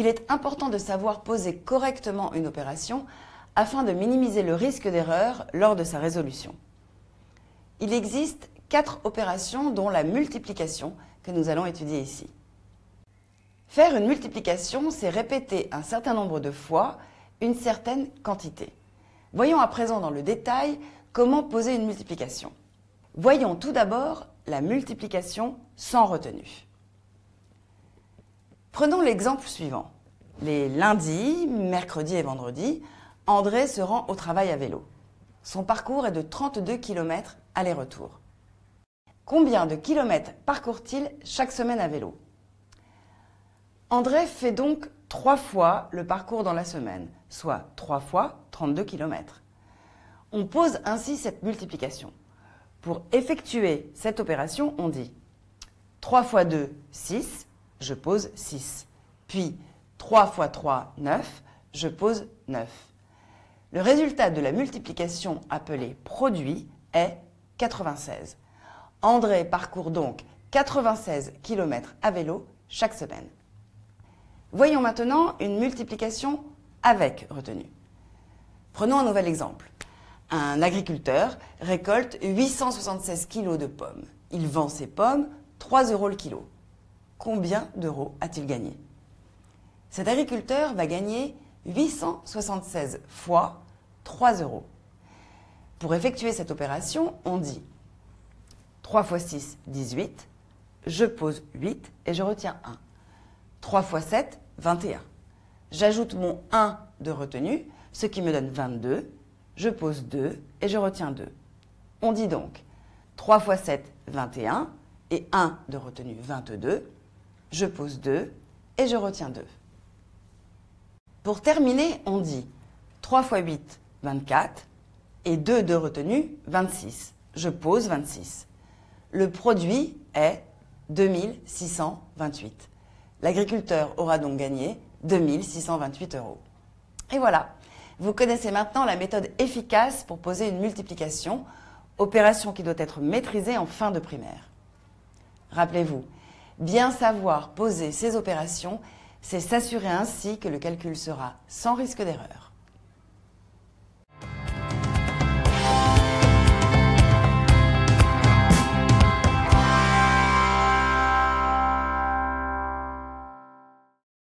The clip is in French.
il est important de savoir poser correctement une opération afin de minimiser le risque d'erreur lors de sa résolution. Il existe quatre opérations dont la multiplication que nous allons étudier ici. Faire une multiplication, c'est répéter un certain nombre de fois une certaine quantité. Voyons à présent dans le détail comment poser une multiplication. Voyons tout d'abord la multiplication sans retenue. Prenons l'exemple suivant. Les lundis, mercredis et vendredis, André se rend au travail à vélo. Son parcours est de 32 km aller-retour. Combien de kilomètres parcourt-il chaque semaine à vélo? André fait donc trois fois le parcours dans la semaine, soit trois fois 32 km. On pose ainsi cette multiplication. Pour effectuer cette opération, on dit 3 fois 2, 6, je pose 6. Puis 3 fois 3, 9, je pose 9. Le résultat de la multiplication appelée produit est 96. André parcourt donc 96 km à vélo chaque semaine. Voyons maintenant une multiplication avec retenue. Prenons un nouvel exemple. Un agriculteur récolte 876 kg de pommes. Il vend ses pommes 3 euros le kilo. Combien d'euros a-t-il gagné? Cet agriculteur va gagner 876 fois 3 euros. Pour effectuer cette opération, on dit 3 fois 6, 18. Je pose 8 et je retiens 1. 3 fois 7, 21. J'ajoute mon 1 de retenue, ce qui me donne 22 je pose 2 et je retiens 2. On dit donc 3 fois 7, 21 et 1 de retenue 22. Je pose 2 et je retiens 2. Pour terminer, on dit 3 fois 8, 24 et 2 de retenue 26. Je pose 26. Le produit est 2628. L'agriculteur aura donc gagné 2628 euros. Et voilà, vous connaissez maintenant la méthode efficace pour poser une multiplication, opération qui doit être maîtrisée en fin de primaire. Rappelez-vous, bien savoir poser ces opérations, c'est s'assurer ainsi que le calcul sera sans risque d'erreur.